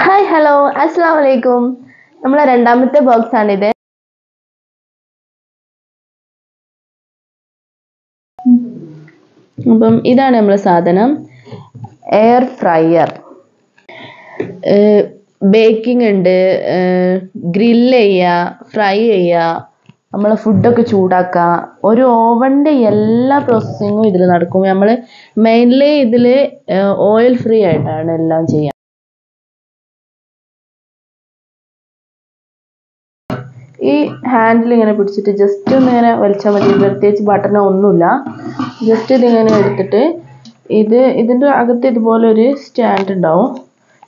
Hi hello അസ്സാം വലൈക്കും നമ്മളെ രണ്ടാമത്തെ ബോക്സ് ആണിത്. അപ്പം ഇതാണ് നമ്മളെ സാധനം. എയർ ഫ്രയർ ബേക്കിംഗ് ഉണ്ട്. ഗ്രില്ല് ചെയ്യുക ഫ്രൈ ചെയ്യുക നമ്മളെ ഫുഡൊക്കെ ചൂടാക്കുക ഒരു ഓവന്റെ എല്ലാ പ്രോസസ്സിങ്ങും ഇതിൽ നടക്കും. നമ്മൾ മെയിൻലി ഇതിൽ ഓയിൽ ഫ്രീ ആയിട്ടാണ് എല്ലാം ചെയ്യുക ഈ ഹാൻഡിൽ ഇങ്ങനെ പിടിച്ചിട്ട് ജസ്റ്റ് ഒന്ന് ഇങ്ങനെ വലിച്ചാൽ മതി പ്രത്യേകിച്ച് ബട്ടണോ ഒന്നുമില്ല. ജസ്റ്റ് ഇതിങ്ങനെ എടുത്തിട്ട് ഇത് ഇതിന്റെ അകത്ത് ഇതുപോലെ ഒരു സ്റ്റാൻഡ് ഉണ്ടാവും.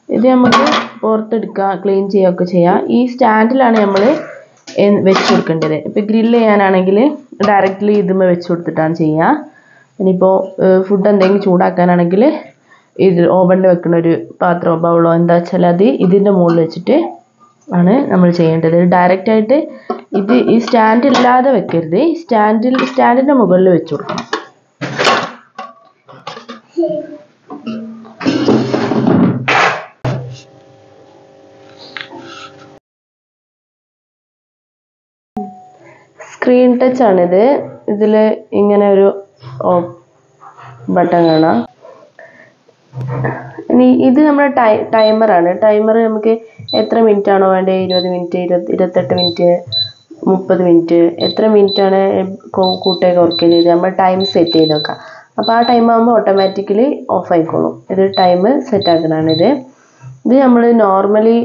ഇത് നമുക്ക് പുറത്തെടുക്കുക ക്ലീൻ ചെയ്യുകയൊക്കെ ചെയ്യാം. ഈ സ്റ്റാൻഡിലാണ് നമ്മൾ വെച്ച് കൊടുക്കേണ്ടത്. ഇപ്പോൾ ഗ്രില്ല് ചെയ്യാനാണെങ്കിൽ ഡയറക്റ്റ്ലി ഇതുമ്മേ വെച്ച് കൊടുത്തിട്ടാണ് ചെയ്യുക ഇനിയിപ്പോൾ ഫുഡ് എന്തെങ്കിലും ചൂടാക്കാനാണെങ്കിൽ ഇത് ഓവനിൽ വെക്കുന്ന ഒരു പാത്രമോ ബൗളോ എന്താ വെച്ചാൽ അത് ഇതിന്റെ മുകളിൽ വെച്ചിട്ട് ആണ് നമ്മൾ ചെയ്യേണ്ടത്. ഡയറക്റ്റ് ആയിട്ട് ഇത് ഈ സ്റ്റാൻഡ് ഇല്ലാതെ വെക്കരുത്. സ്റ്റാൻഡിൽ സ്റ്റാൻഡിന്റെ മുകളിൽ വെച്ച് കൊടുക്കണം സ്ക്രീൻ ടച്ച് ആണിത്. ഇതിൽ ഇങ്ങനെ ഒരു ബട്ടൺ കാണാം. ഇനി ഇത് നമ്മുടെ ടൈ ടൈമറാണ് ടൈമർ നമുക്ക് എത്ര മിനിറ്റ് ആണോ വേണ്ടത്? ഇരുപത് മിനിറ്റ് ഇരുപത്തി ഇരുപത്തെട്ട് മിനിറ്റ് മുപ്പത് മിനിറ്റ് എത്ര മിനിറ്റ് ആണ് കൂട്ടുക കുറയ്ക്കുന്നത് ഇത് നമ്മൾ ടൈം സെറ്റ് ചെയ്ത് വെക്കാം. അപ്പോൾ ആ ടൈം ആകുമ്പോൾ ഓട്ടോമാറ്റിക്കലി ഓഫ് ആയിക്കോളും. ഇത് ടൈം സെറ്റ് ആക്കുന്നതാണ് ഇത്. ഇത് നമ്മൾ നോർമലി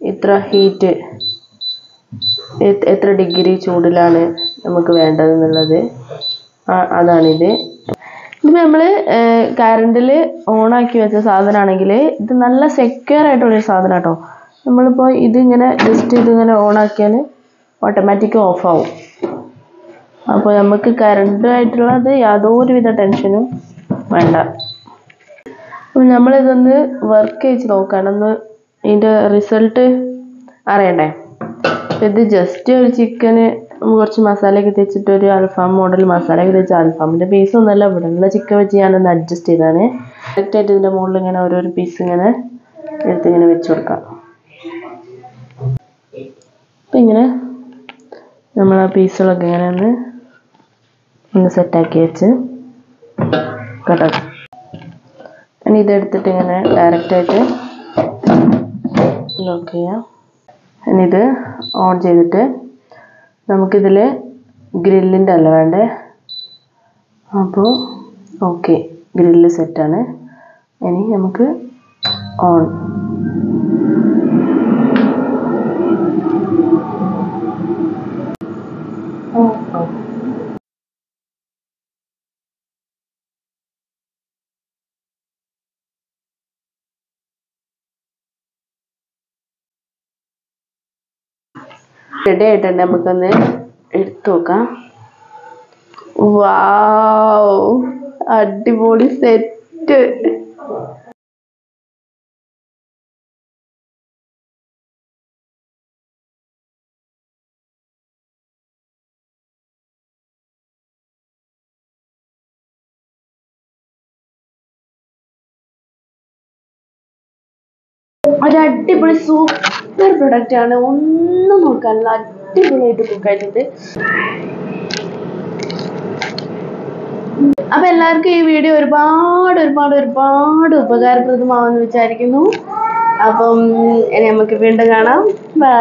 ഇത്ര ഹീറ്റ് എത്ര ഡിഗ്രി ചൂടിലാണ് നമുക്ക് വേണ്ടതെന്നുള്ളത് അതാണിത്. ഇത് നമ്മൾ കറണ്ടിൽ ഓണാക്കി വെച്ച സാധനമാണെങ്കിൽ ഇത് നല്ല സെക്യൂർ ആയിട്ടുള്ളൊരു സാധനം കേട്ടോ നമ്മളിപ്പോൾ ഇതിങ്ങനെ ജസ്റ്റ് ഇതിങ്ങനെ ഓണാക്കിയാൽ ഓട്ടോമാറ്റിക് ഓഫ് ആവും അപ്പോൾ നമുക്ക് കറണ്ടുമായിട്ടുള്ളത് യാതൊരുവിധ ടെൻഷനും വേണ്ട. അപ്പം നമ്മളിതൊന്ന് വർക്ക് ചെയ്ത് നോക്കുകയാണ് ഒന്ന് ഇതിന്റെ റിസൾട്ട് അറിയണ്ടേ? ഇത് ജസ്റ്റ് ഒരു ചിക്കന് കുറച്ച് മസാലയൊക്കെ തേച്ചിട്ട് ഒരു അൽഫാം മോഡൽ മസാലയൊക്കെ തേച്ച് അൽഫാമിന്റെ ഒന്നുമല്ല. ഇവിടെ ഉള്ള ചിക്കൻ വെച്ച് ഞാനൊന്ന് അഡ്ജസ്റ്റ് ചെയ്താണ് കറക്റ്റായിട്ട് ഇതിന്റെ മുകളിൽ ഇങ്ങനെ ഓരോരോ പീസ് ഇങ്ങനെ എടുത്ത് ഇങ്ങനെ വെച്ച് കൊടുക്കാം. അപ്പം ഇങ്ങനെ നമ്മൾ ആ പീസുകളൊക്കെ ഇങ്ങനെ ഒന്ന് ഒന്ന് സെറ്റാക്കി വെച്ച് കേട്ടോ. ഇനി ഇതെടുത്തിട്ട് ഇങ്ങനെ ഡയറക്റ്റായിട്ട് ലോക്ക് ചെയ്യാം. ഇനി ഇത് ഓൺ ചെയ്തിട്ട് നമുക്കിതിൽ ഗ്രില്ലിന്റെ അല്ല വേണ്ടേ? അപ്പോൾ ഓക്കെ ഗ്രില്ല് സെറ്റാണ് ഇനി നമുക്ക് ഓൺ റെഡി ആയിട്ടുണ്ട്. നമുക്കൊന്ന് എടുത്തു നോക്കാം. വാവ് അടിപൊളി സെറ്റ് ഒരു അടിപൊളി സൂപ്പർ പ്രൊഡക്റ്റ് ആണ്. ഒന്നും നോക്കാനില്ല. അടിപൊളിയായിട്ട് കുക്കായിട്ടുണ്ട് അപ്പൊ എല്ലാവർക്കും ഈ വീഡിയോ ഒരുപാട് ഒരുപാട് ഒരുപാട് ഉപകാരപ്രദമാവെന്ന് വിചാരിക്കുന്നു. അപ്പം നമുക്ക് വീണ്ടും കാണാം.